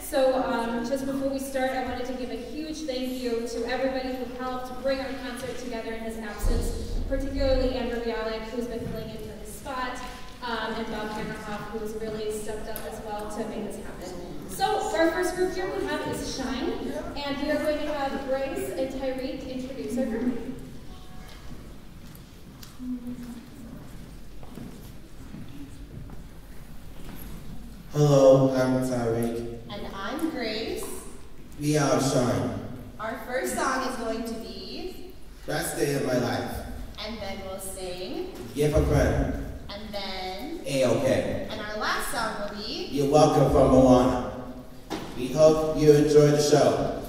so um, just before we start, I wanted to give a huge thank you to everybody who helped bring our concert together in his absence, particularly Amber Bialik, who's been filling in for his spot, um, and Bob Hammerhoff, who has really stepped up as well to make this happen. So, our first group here we have is Shine, and we are going to have Grace and Tyreek introduce our group. Hello, I'm Tyreek. And I'm Grace. We are Shine. Our first song is going to be, Best day of my life. and then we'll sing, Give a friend. and then, A-OK. and our last song will be, You're welcome from Moana. We hope you enjoy the show.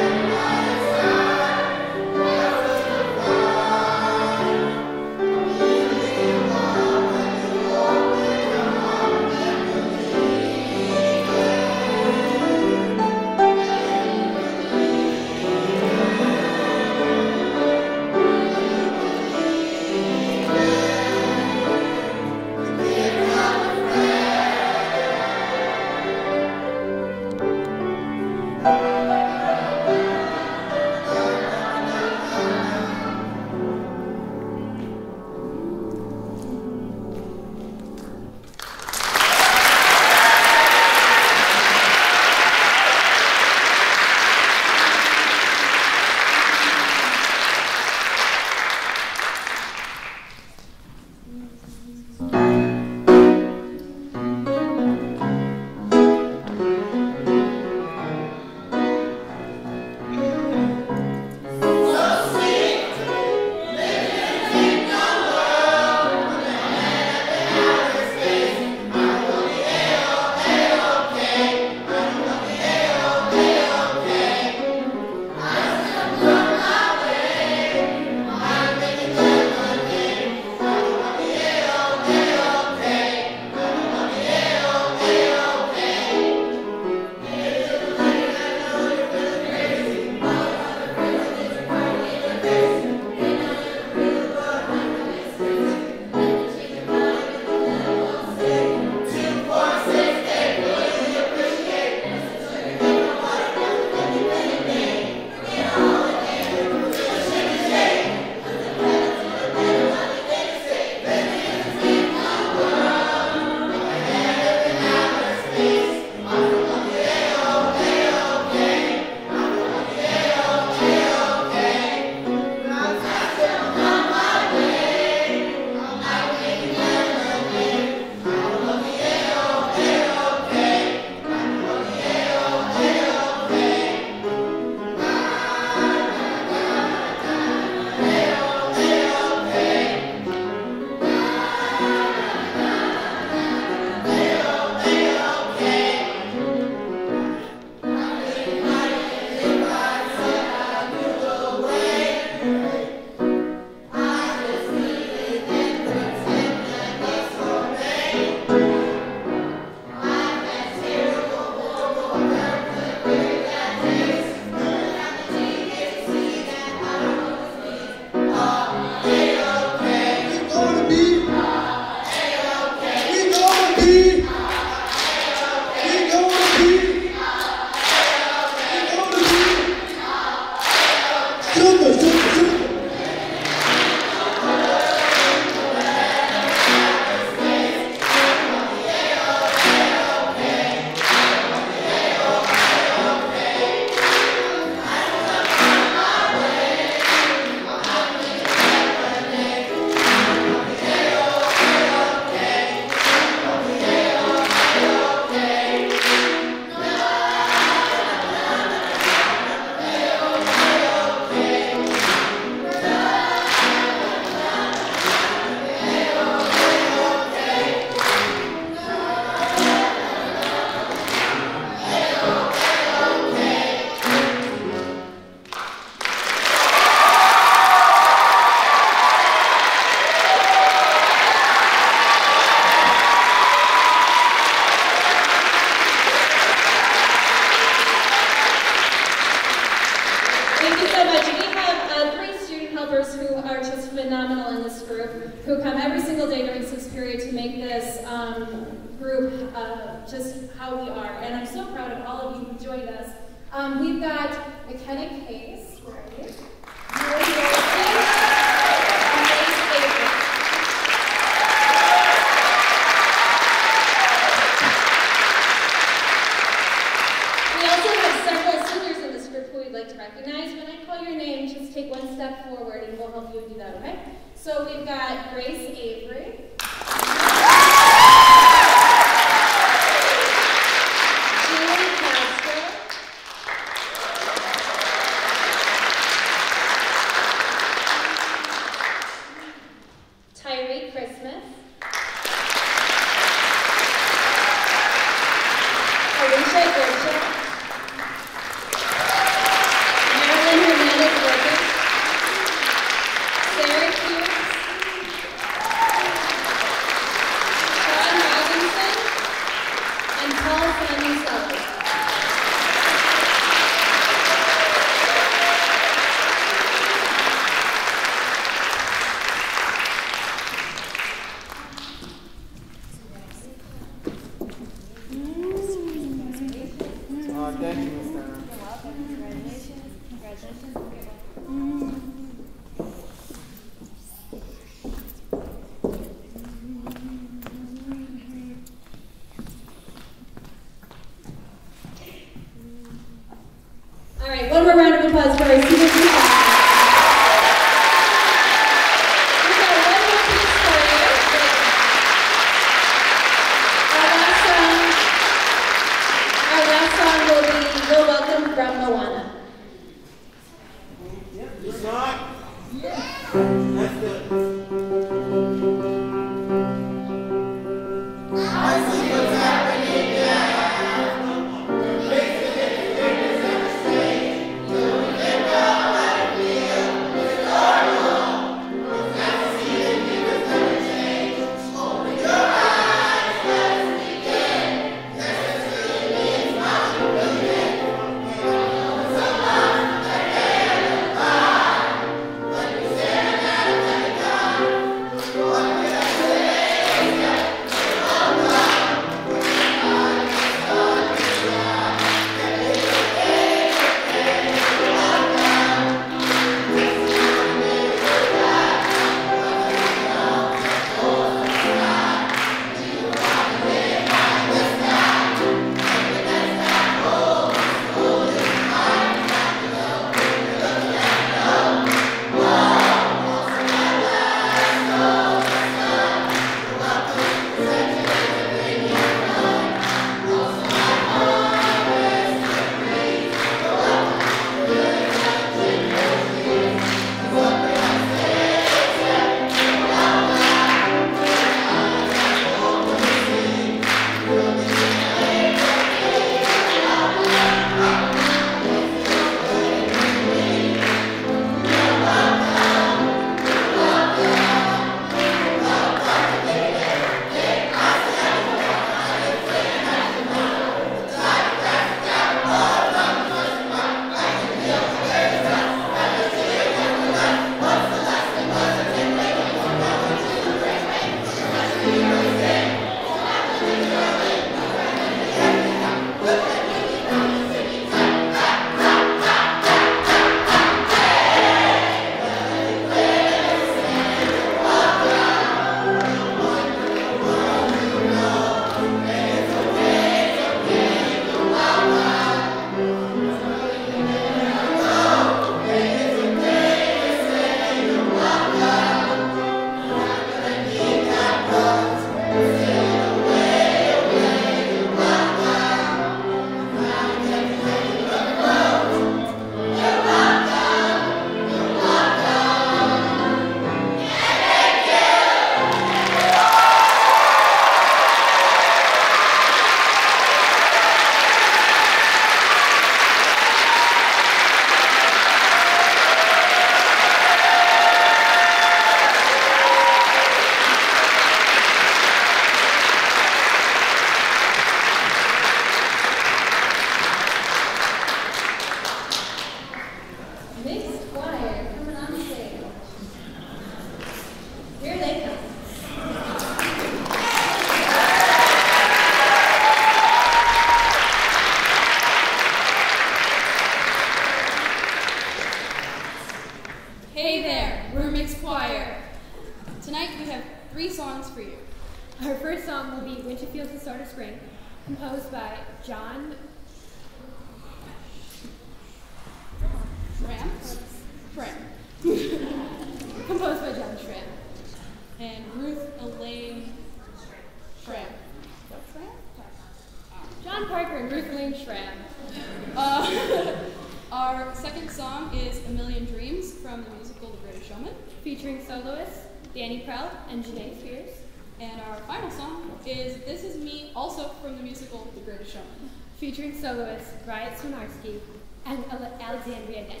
from the musical The Greatest Showman, featuring soloists Riot Swinarski and Alexandria Denny.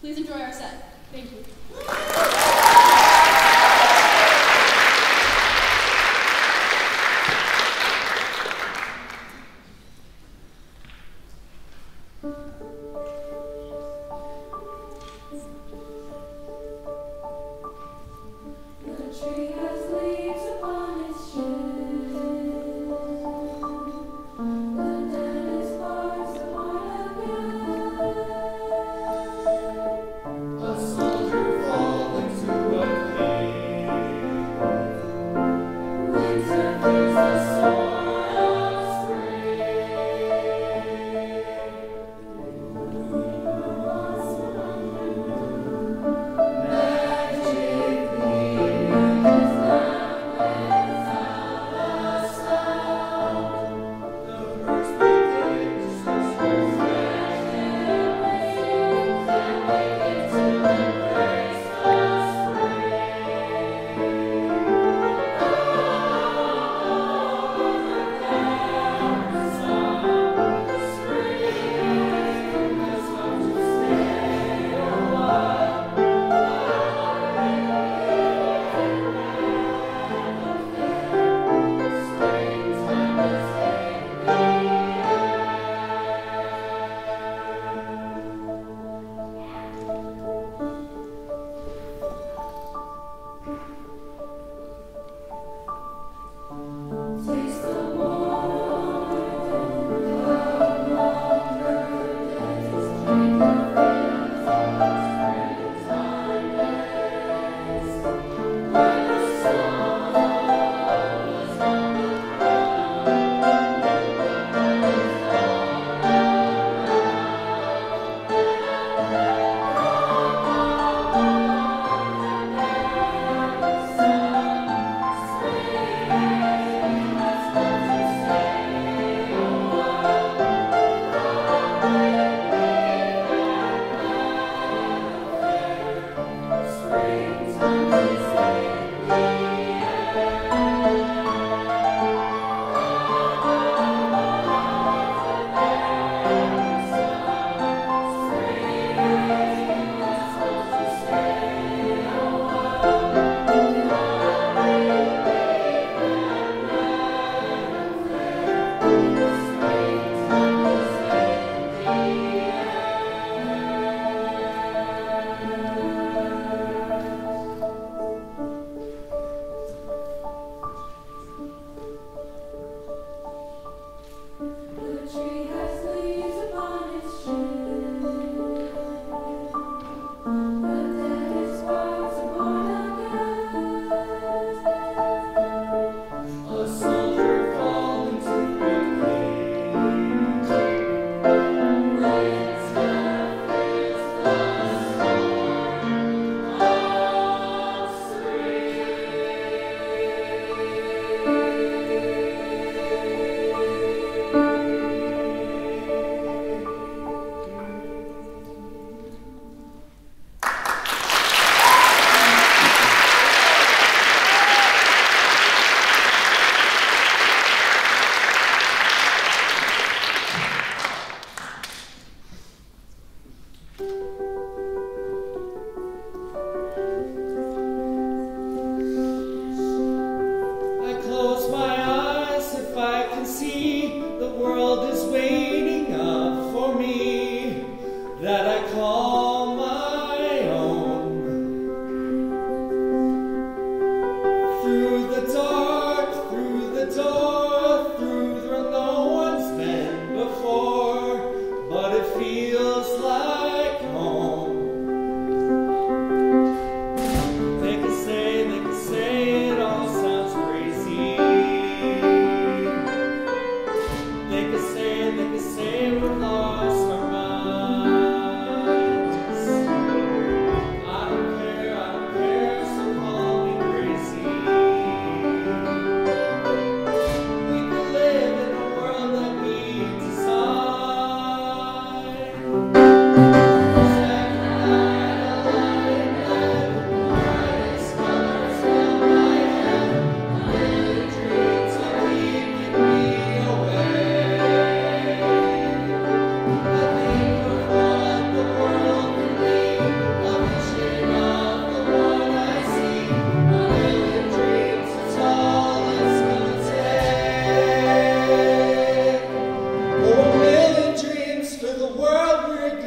Please enjoy our set. Thank you.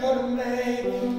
never make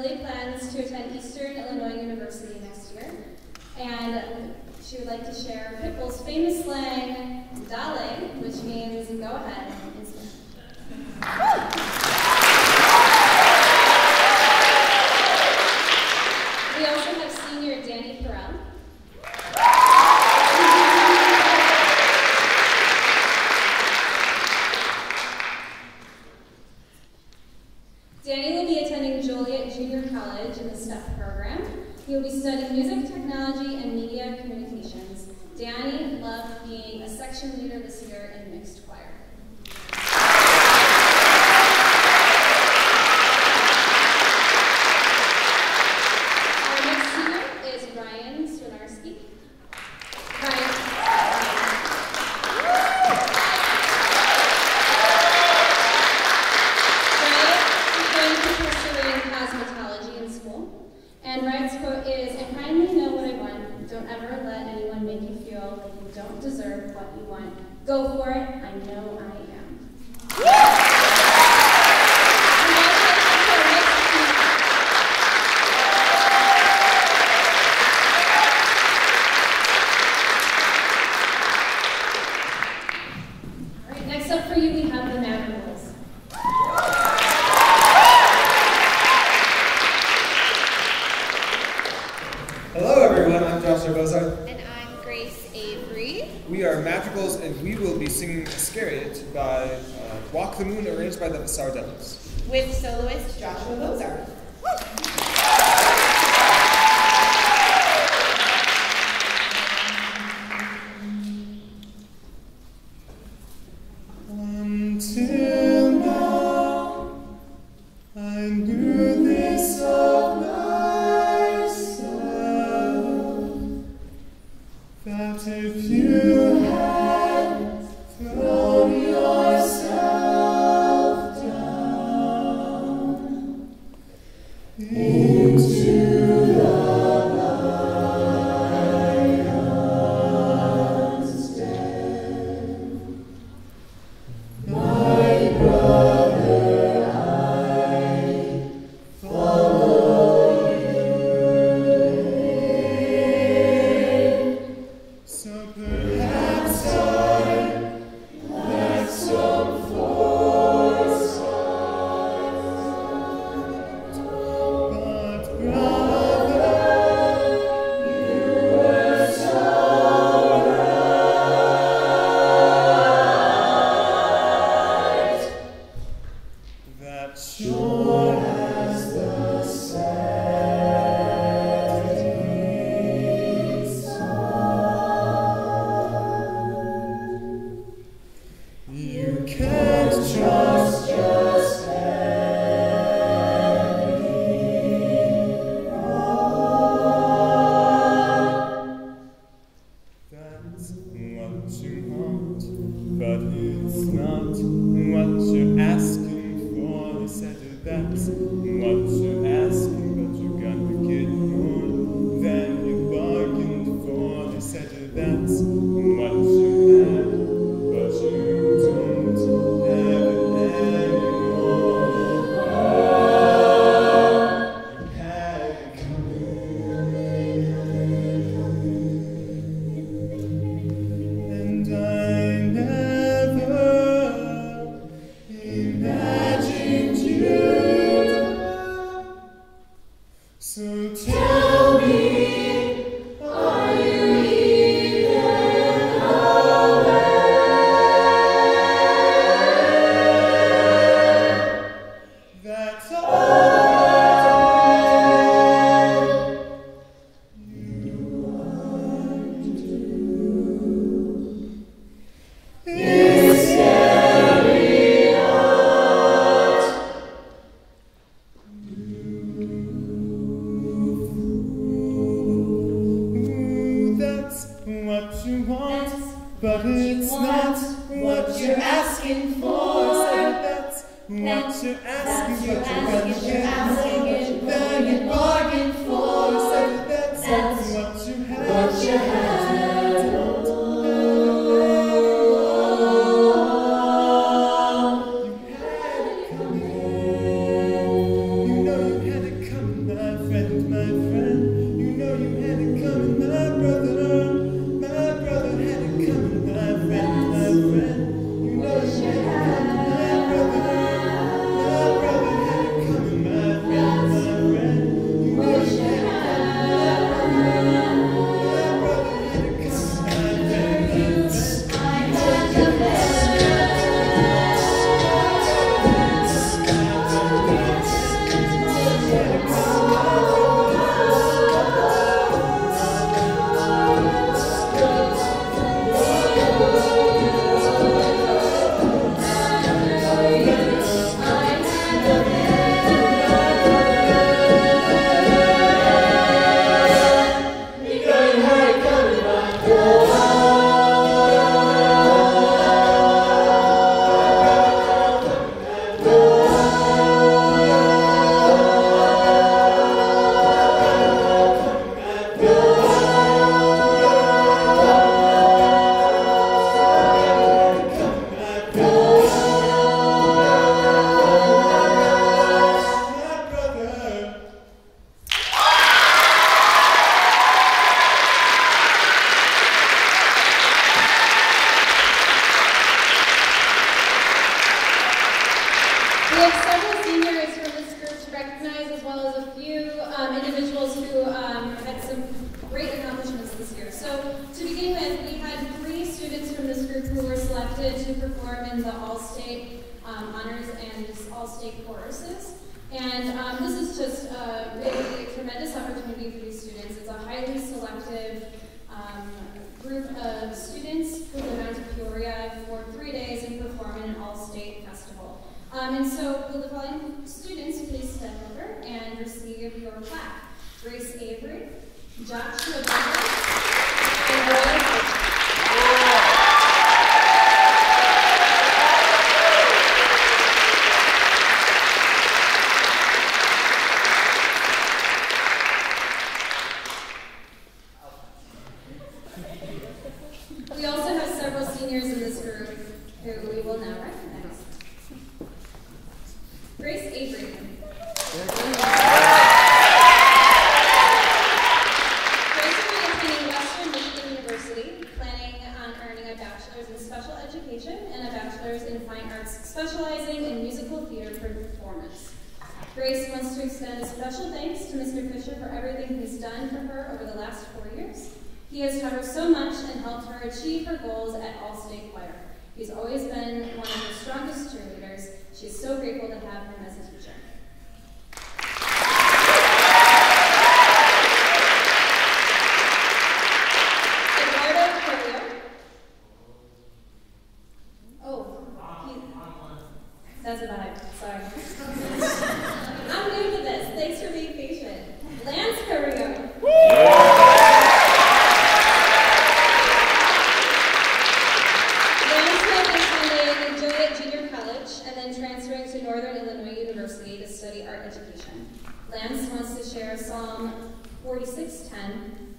Lily plans to attend Eastern Illinois University next year, and she would like to share Pitbull's famous slang, "dale," which means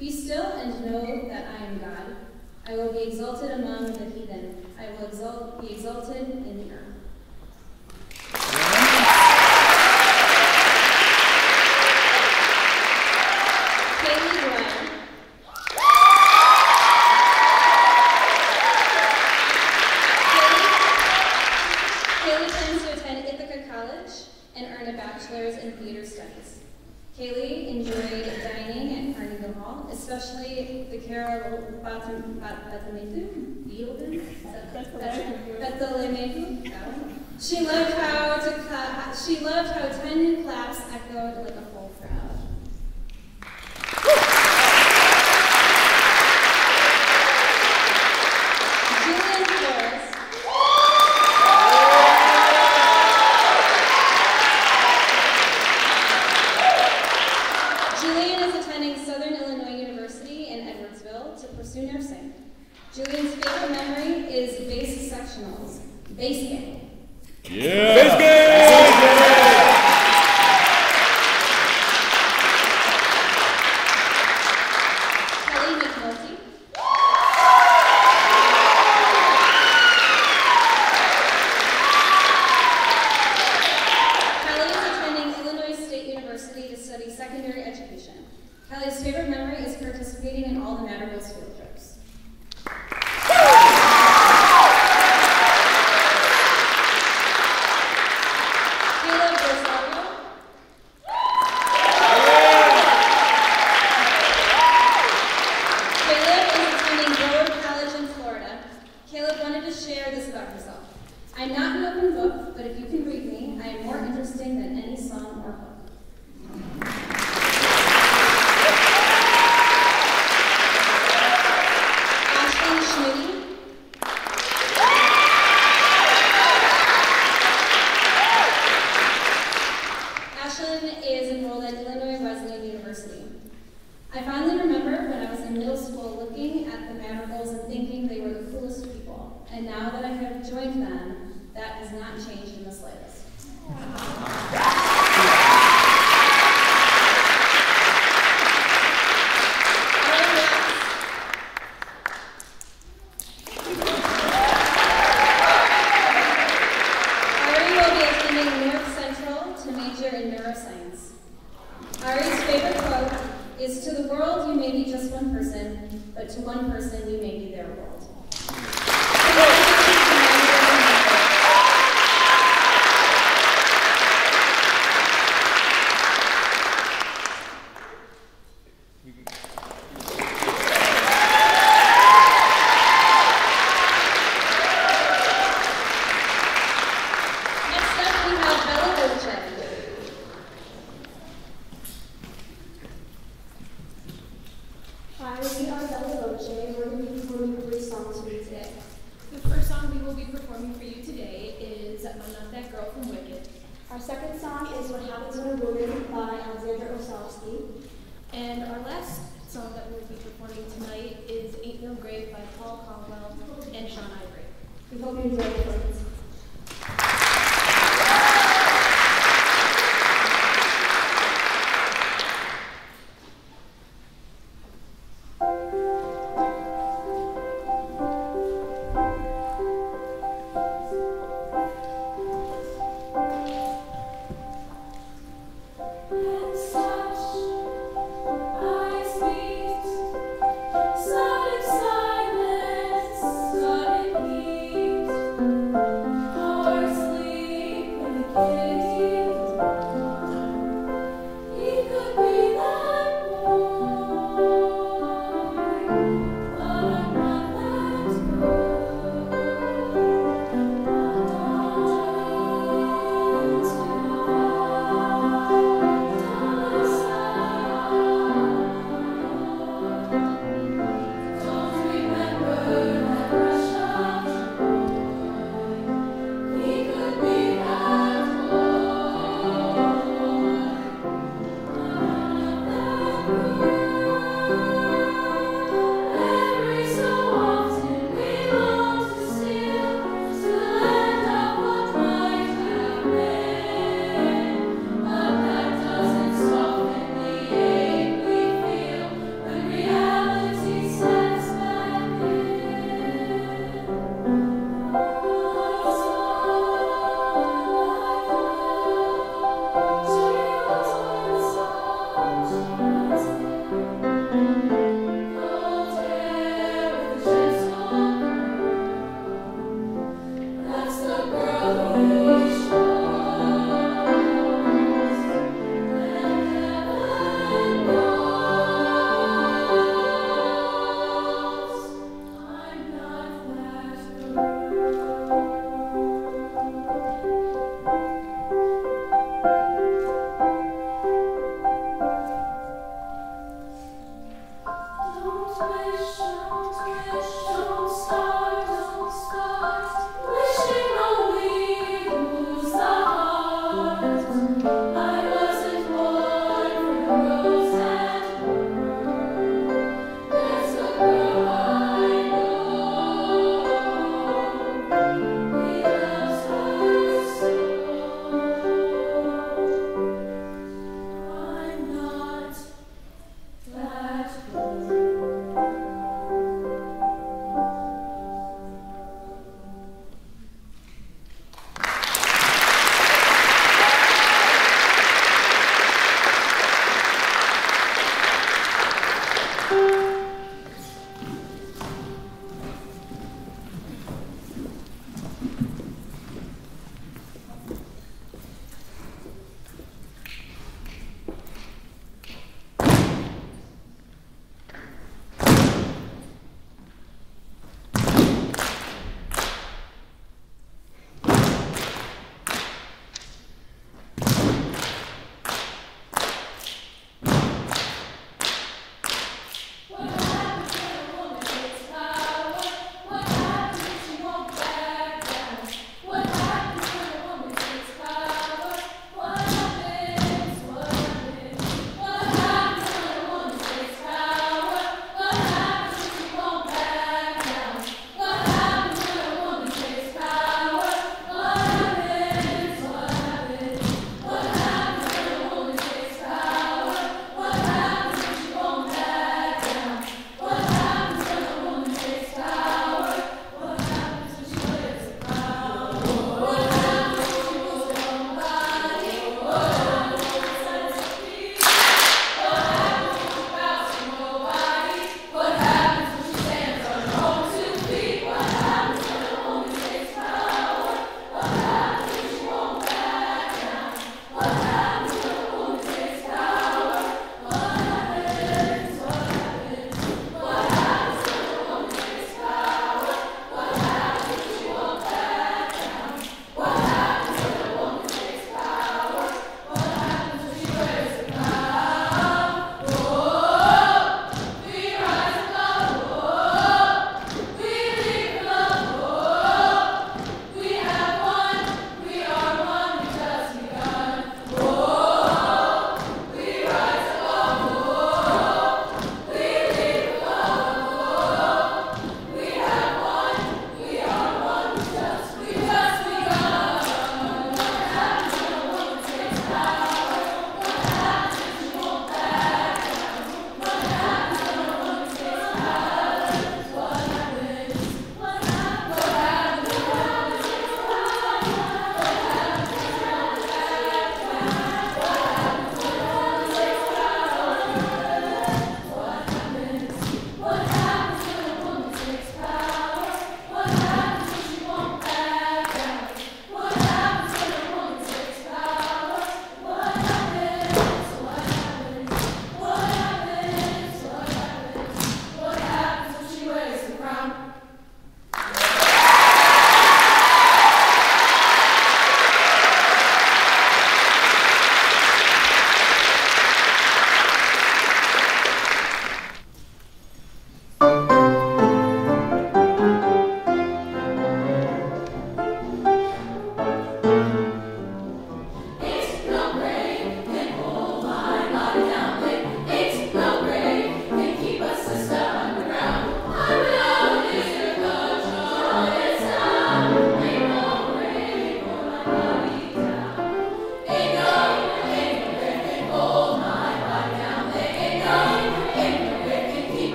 Be still and know that I am God. I will be exalted among the heathen. I will exalt, be exalted in the earth.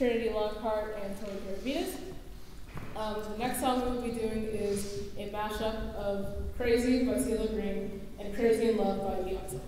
Trinity Lockhart and Tony Garavitas. Um, the next song we'll be doing is a mashup of Crazy by CeeLo Green and Crazy in Love by Beyonce.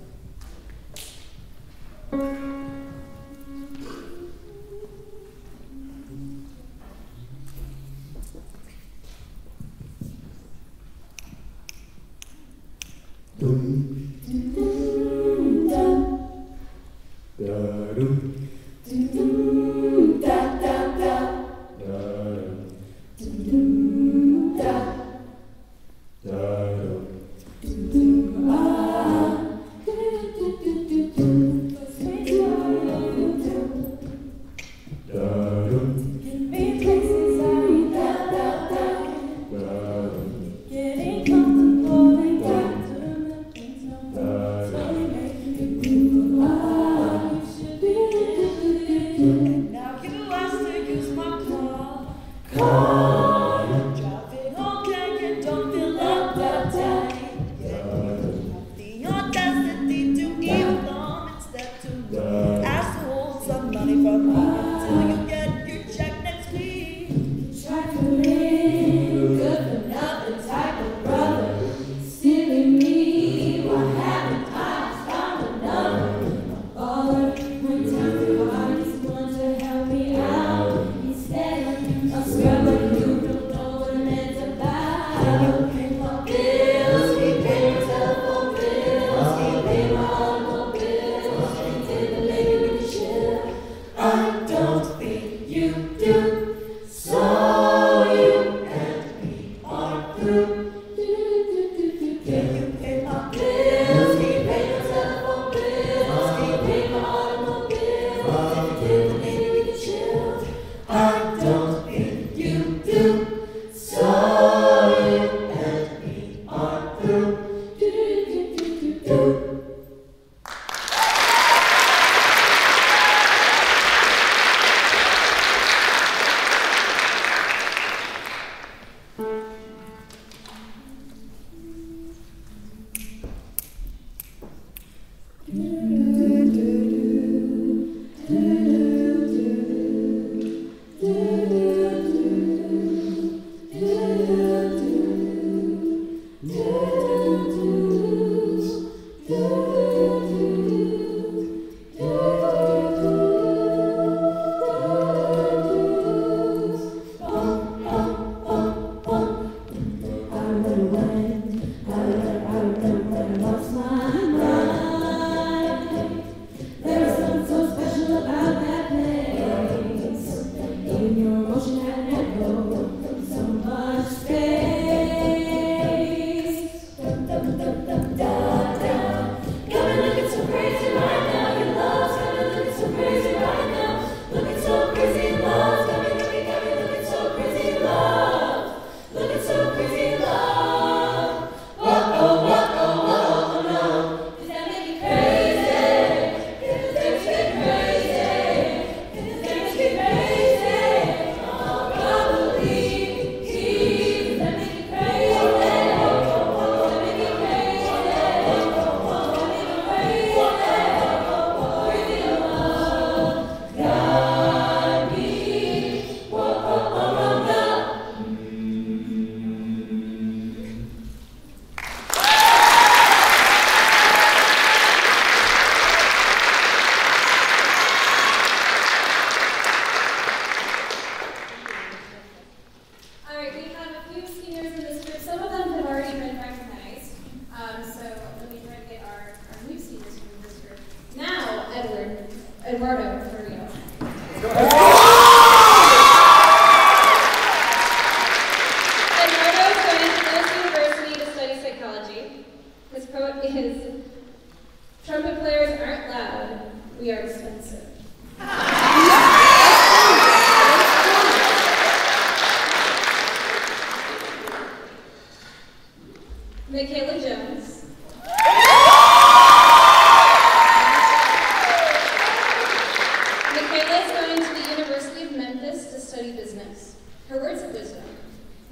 her words of wisdom.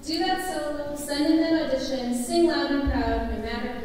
Do that solo, send in that audition, sing loud and proud, no matter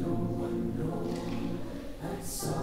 no one knows that some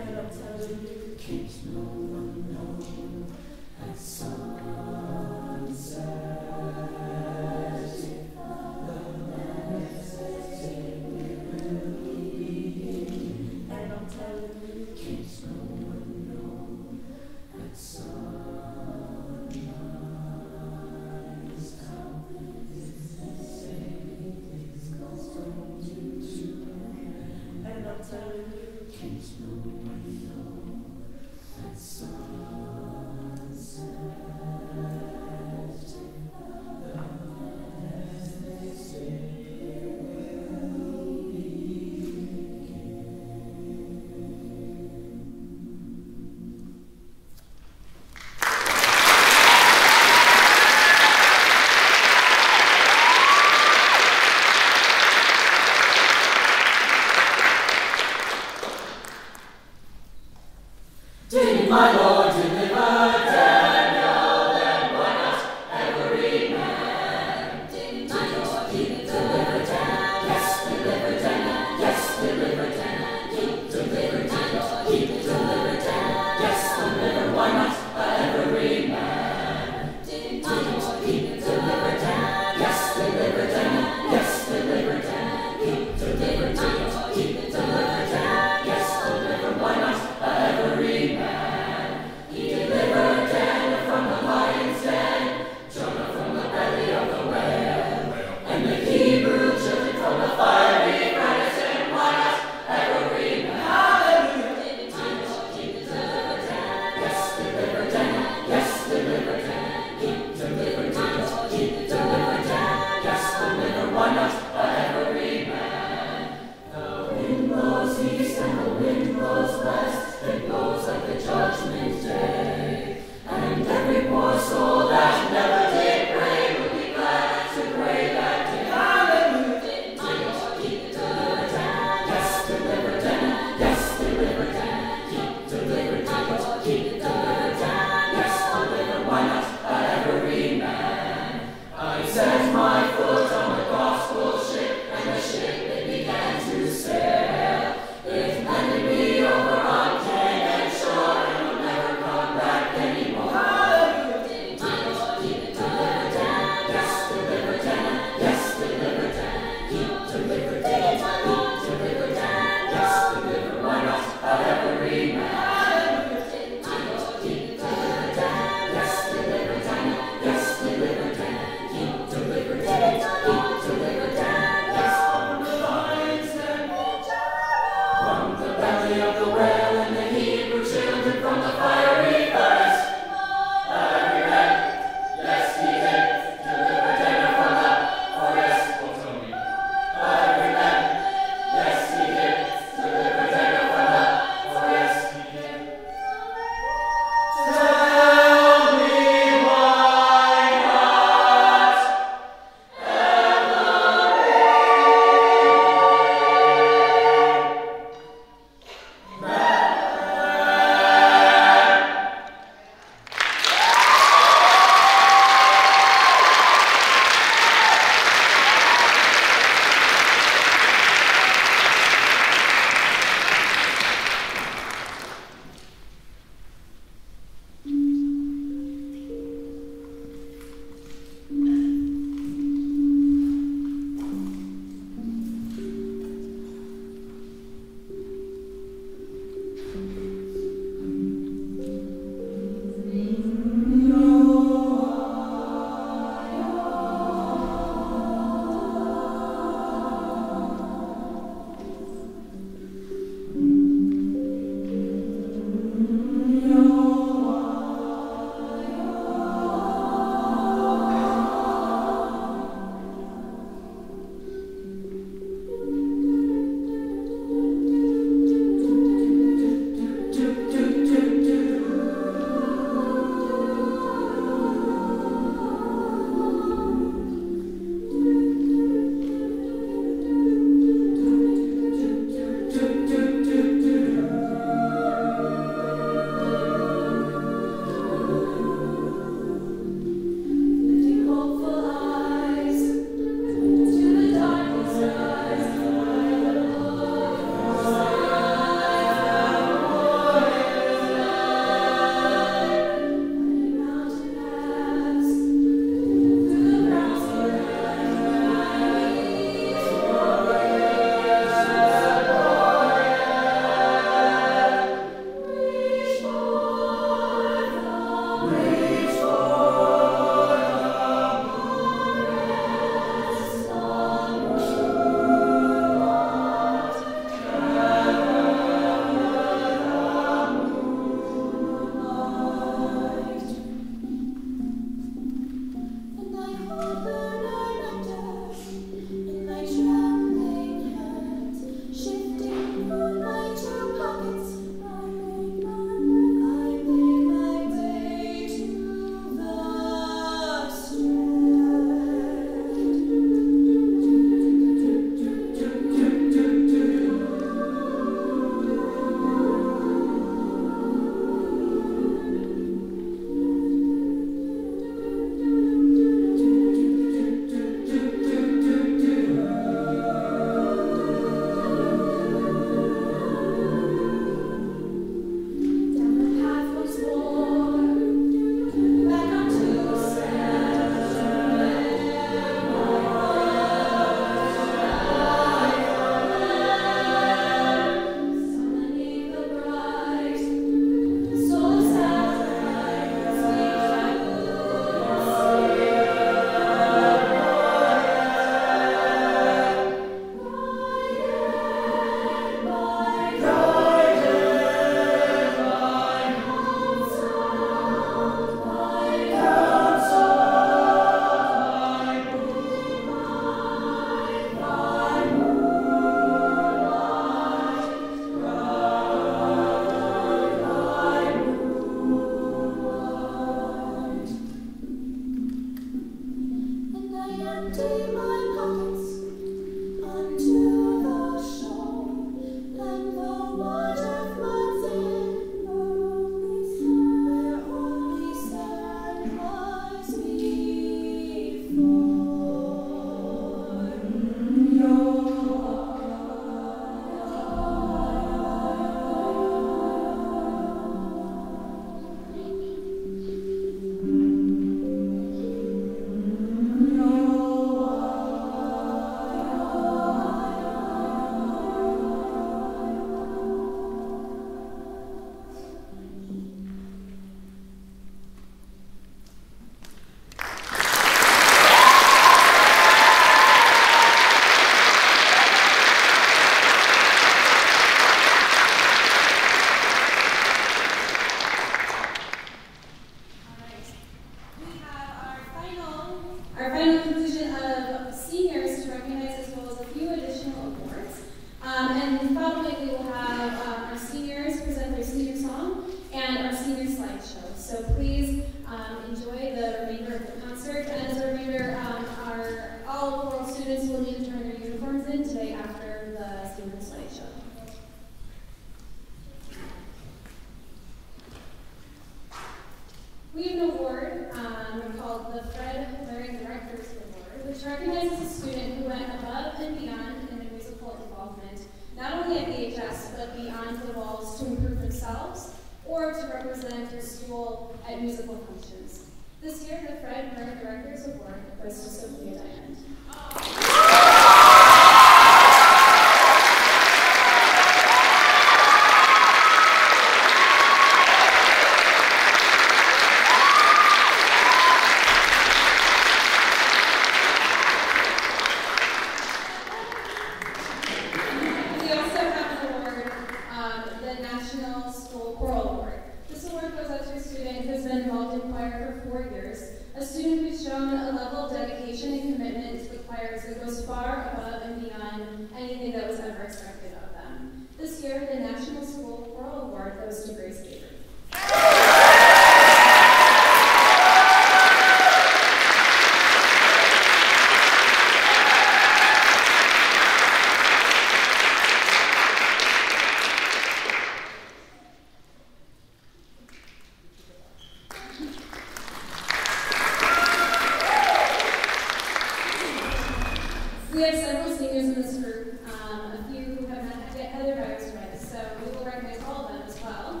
We have several seniors in this group, um, a few who have not had their virus read, so we will recognize all of them as well.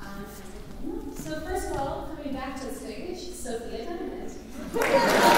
Um, so first of all, coming back to the stage, Sophia Diamond.